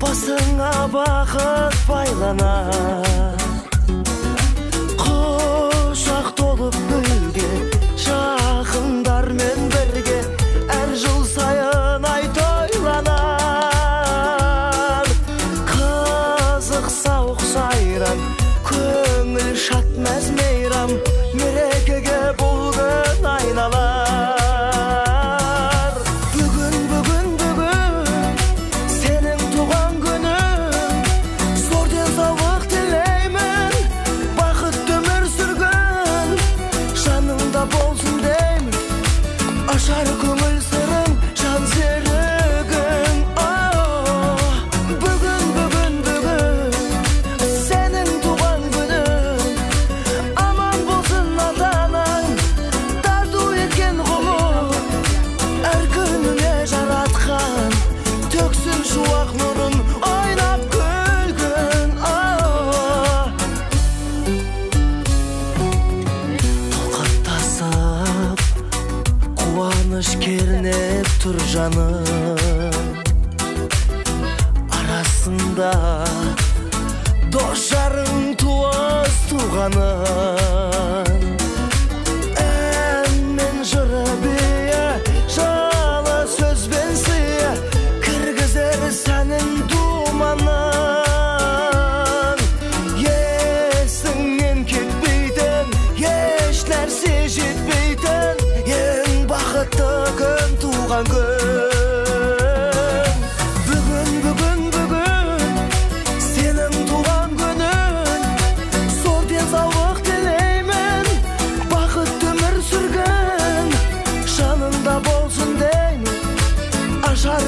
басыңа бақыт байланар құшақ толып гүлге жақындармен бірге әр жыл сайын ай тойланар қызық сауық сайран көңіл шат мәз мейрам. Қуаныш кернеп тұр жаным арасында дос жарың туыс туған күн бүгін бүгін бүгін сенің туған күнің зор денсаулық тілеймін бақытты өмір сүргін жаныңда болсын деймін ажар